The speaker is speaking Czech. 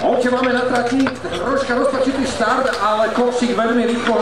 Holče máme na trati troška rozpačitý štart, ale Košík veľmi rýchlo.